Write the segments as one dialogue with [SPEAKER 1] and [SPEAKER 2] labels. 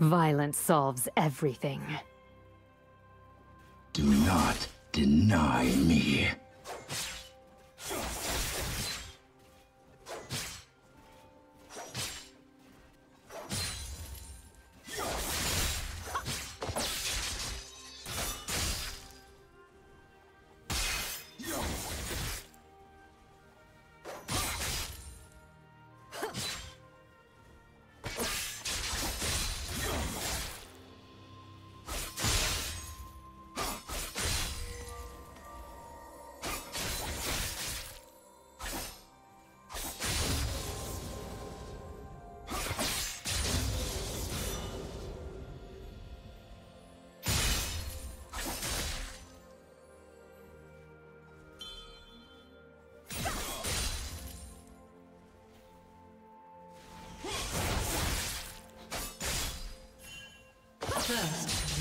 [SPEAKER 1] Violence solves everything.
[SPEAKER 2] Do not deny me.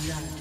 [SPEAKER 3] Blood.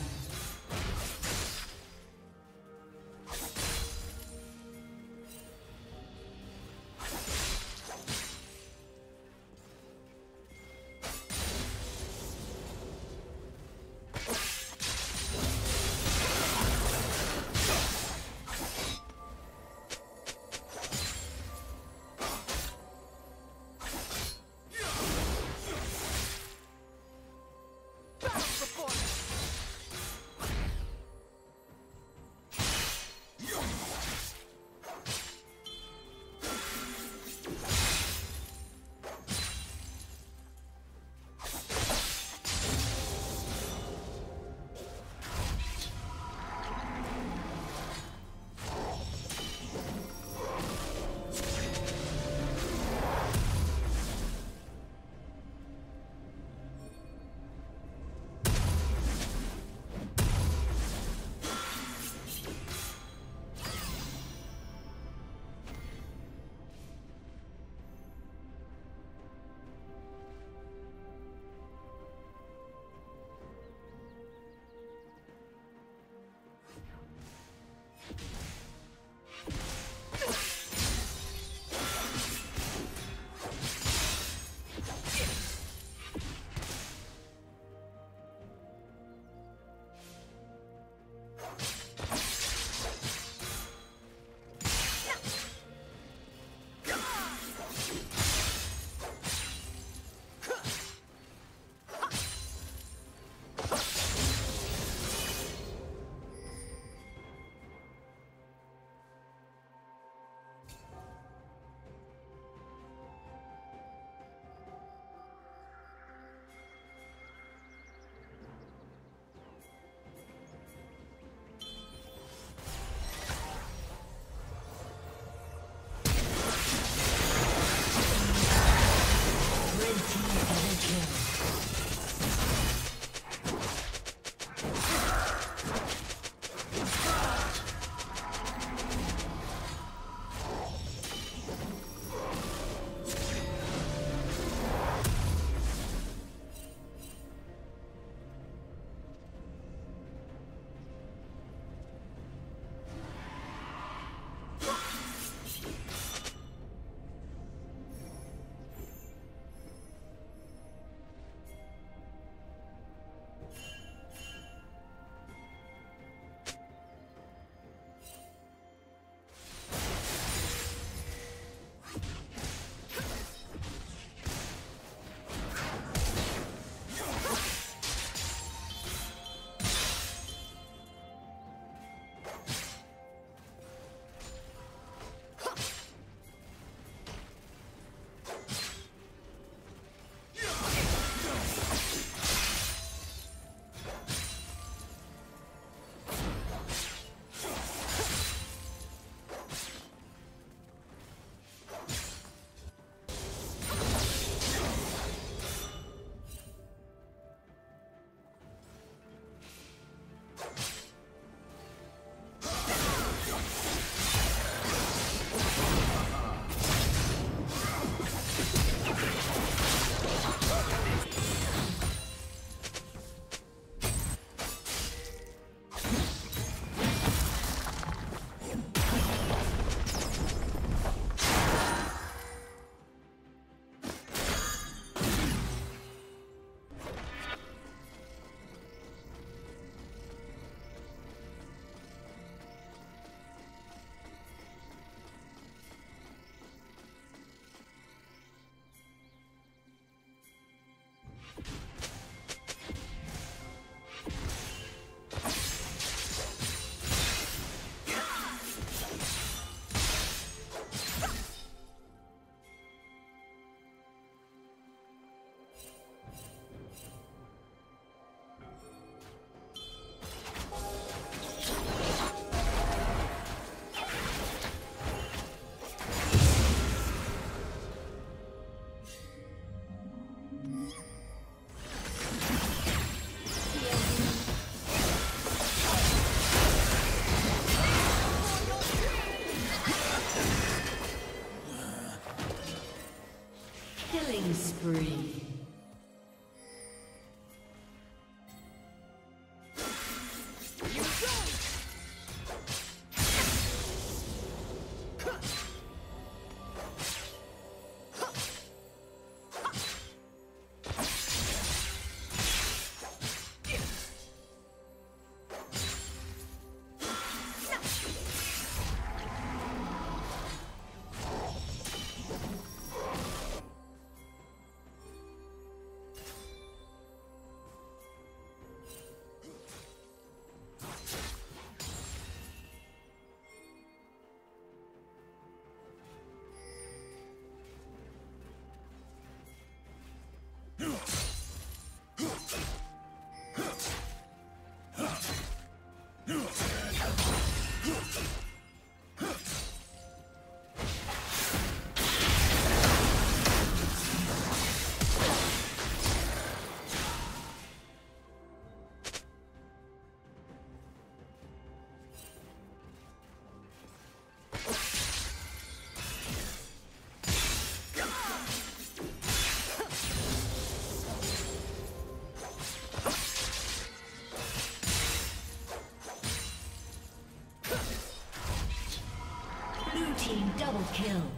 [SPEAKER 3] Kill.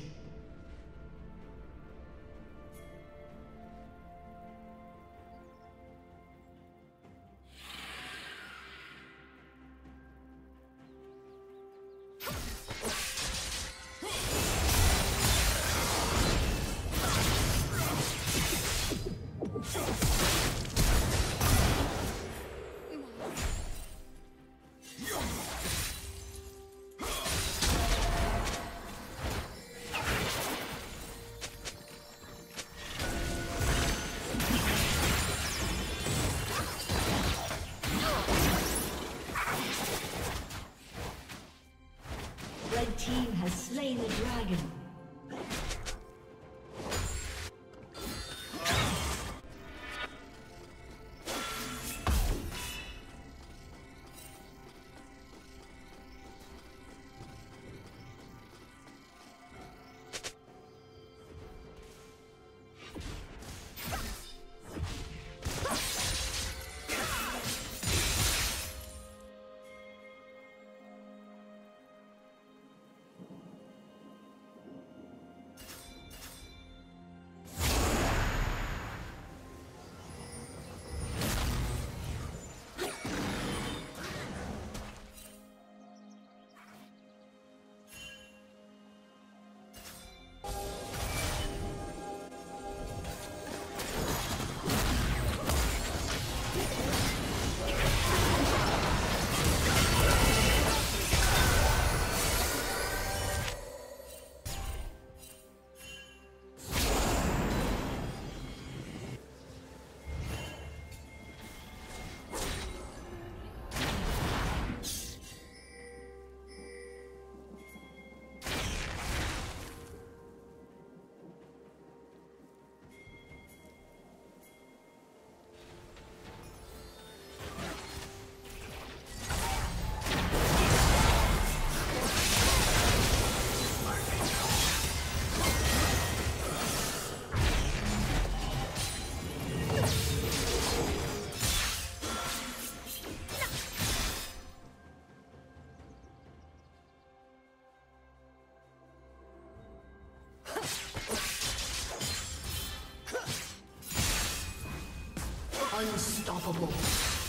[SPEAKER 3] Unstoppable.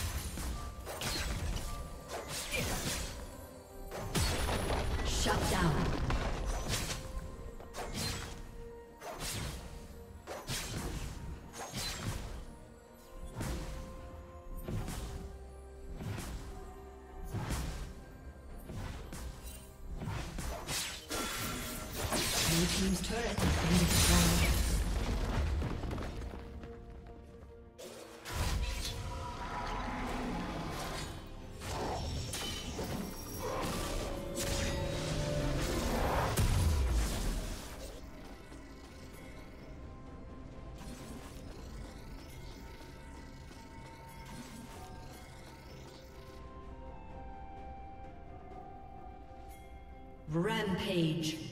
[SPEAKER 3] Rampage.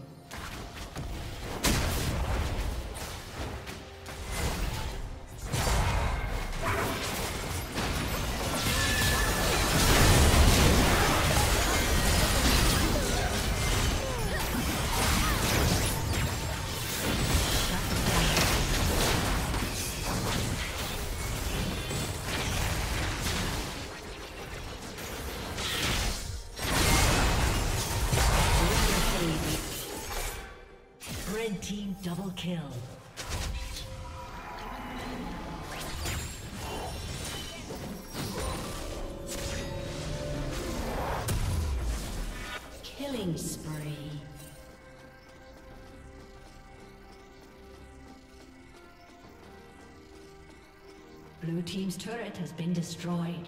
[SPEAKER 3] Double kill. Killing spree. Blue Team's turret has been destroyed.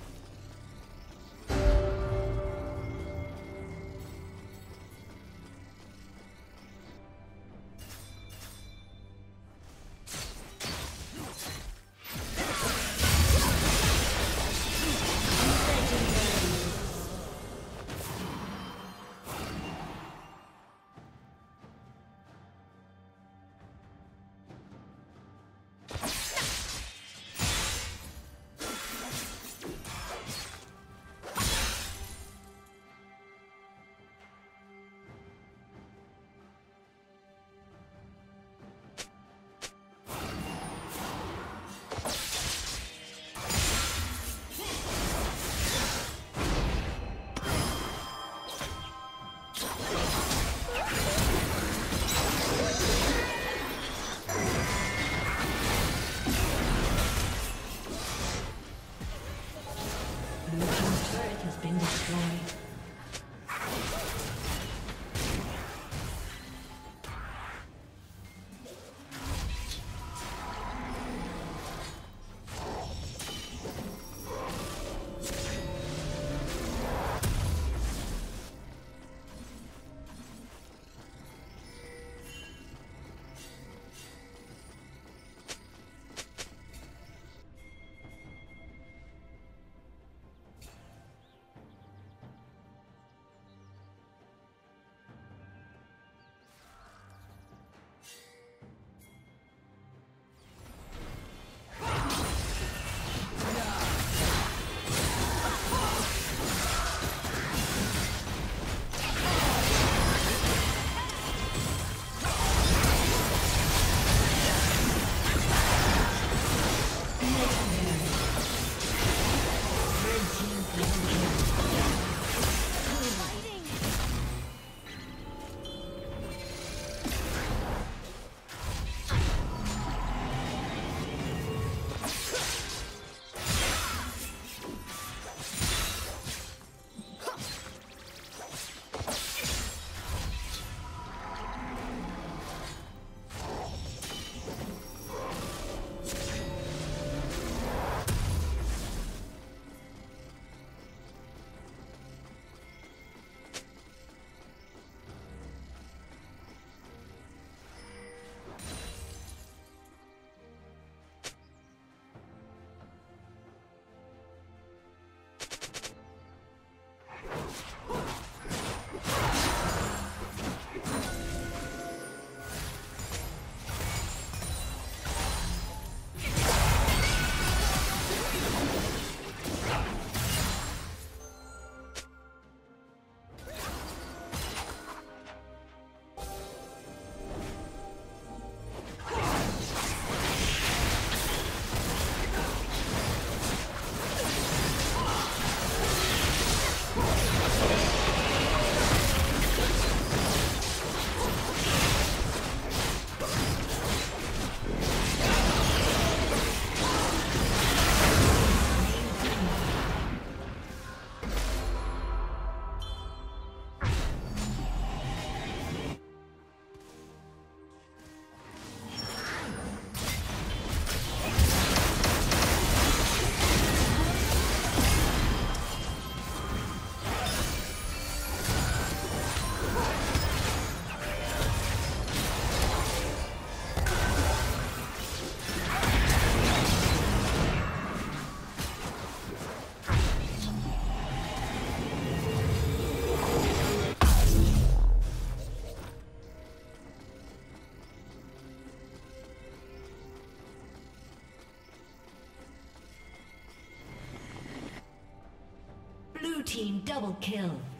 [SPEAKER 3] Team double kill.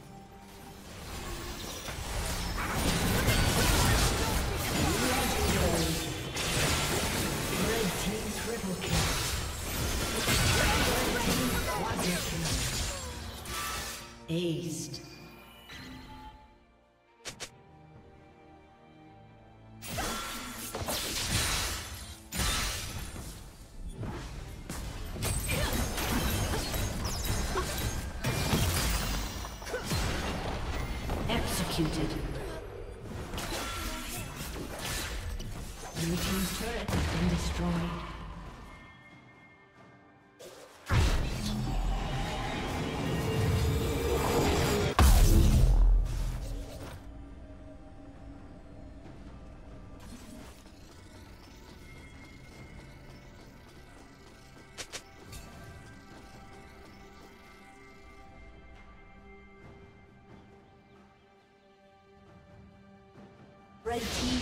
[SPEAKER 3] Red team